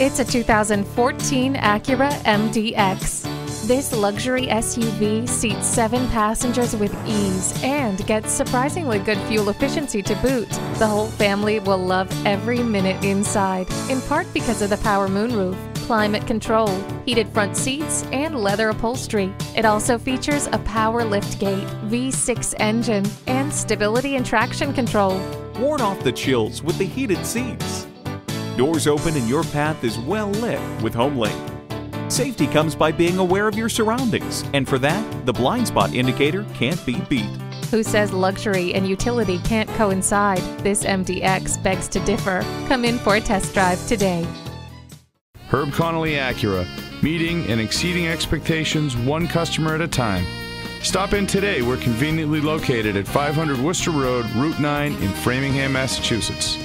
It's a 2014 Acura MDX. This luxury SUV seats seven passengers with ease and gets surprisingly good fuel efficiency to boot. The whole family will love every minute inside, in part because of the power moonroof, climate control, heated front seats, and leather upholstery. It also features a power liftgate, V6 engine, and stability and traction control. Ward off the chills with the heated seats. Doors open and your path is well lit with HomeLink. Safety comes by being aware of your surroundings, and for that, the blind spot indicator can't be beat. Who says luxury and utility can't coincide? This MDX begs to differ. Come in for a test drive today. Herb Connolly Acura, meeting and exceeding expectations one customer at a time. Stop in today. We're conveniently located at 500 Worcester Road, Route 9 in Framingham, Massachusetts.